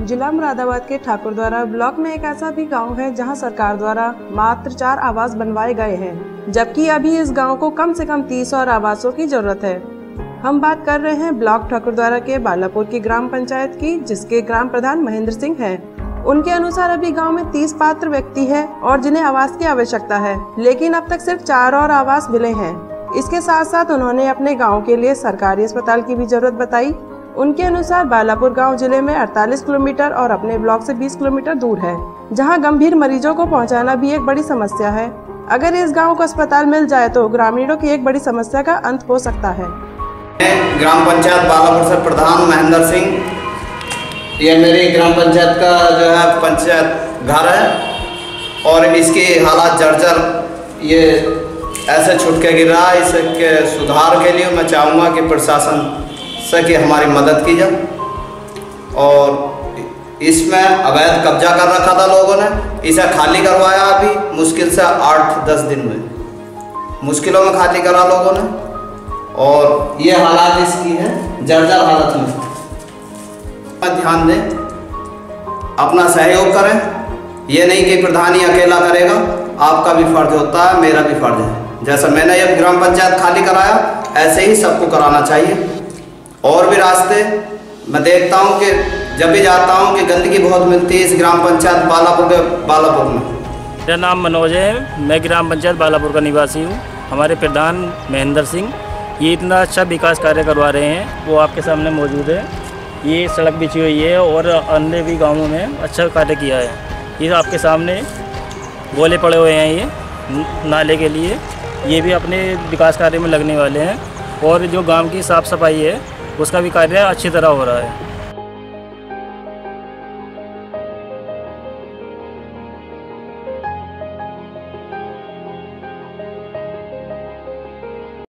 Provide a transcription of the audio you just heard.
जिला मुरादाबाद के ठाकुर द्वारा ब्लॉक में एक ऐसा भी गाँव है जहाँ सरकार द्वारा मात्र चार आवास बनवाए गए हैं, जबकि अभी इस गाँव को कम से कम तीस और आवासों की ज़रूरत है। हम बात कर रहे हैं ब्लॉक ठाकुर द्वारा के बालापुर की ग्राम पंचायत की, जिसके ग्राम प्रधान महेंद्र सिंह है। उनके अनुसार अभी गाँव में 30 पात्र व्यक्ति है और जिन्हें आवास की आवश्यकता है, लेकिन अब तक सिर्फ़ चार और आवास मिले हैं। इसके साथ साथ उन्होंने अपने गाँव के लिए सरकारी अस्पताल की भी ज़रूरत बताई। उनके अनुसार बालापुर गाँव ज़िले में 48 किलोमीटर और अपने ब्लॉक से 20 किलोमीटर दूर है, जहाँ गंभीर मरीजों को पहुंचाना भी एक बड़ी समस्या है। अगर इस गाँव को अस्पताल मिल जाए तो ग्रामीणों की एक बड़ी समस्या का अंत हो सकता है। ग्राम पंचायत बालापुर से प्रधान महेंद्र सिंह। ये मेरी ग्राम पंचायत का जो है पंचायत घर है और इसकी हालात जर्जर। ये ऐसे छुट के गिर रहा है, इसके सुधार के लिए मैं चाहूँगा कि प्रशासन से कि हमारी मदद की जाए। और इसमें अवैध कब्जा कर रखा था लोगों ने। इसे खाली करवाया अभी, मुश्किल से आठ दस दिन में। मुश्किलों में खाली करा लोगों ने। और ये हालात इसकी है, जर्जर हालत में। ध्यान दें, अपना सहयोग करें। ये नहीं कि प्रधान ही अकेला करेगा, आपका भी फ़र्ज़ होता है, मेरा भी फ़र्ज़ है। जैसा मैंने ये ग्राम पंचायत खाली कराया, ऐसे ही सबको कराना चाहिए। और भी रास्ते। मैं देखता हूँ कि जब भी जाता हूँ कि गंदगी बहुत मिलती है इस ग्राम पंचायत बालापुर के बालापुर में। मेरा नाम मनोज है। मैं ग्राम पंचायत बालापुर का निवासी हूँ। हमारे प्रधान महेंद्र सिंह, ये इतना अच्छा विकास कार्य करवा रहे हैं। वो आपके सामने मौजूद है। ये सड़क बिछी हुई है और अन्य भी गाँवों में अच्छा कार्य किया है। ये आपके सामने गोले पड़े हुए हैं ये, नाले के लिए। ये भी अपने विकास कार्य में लगने वाले हैं। और जो गाँव की साफ़ सफ़ाई है उसका भी कार्य अच्छी तरह हो रहा है।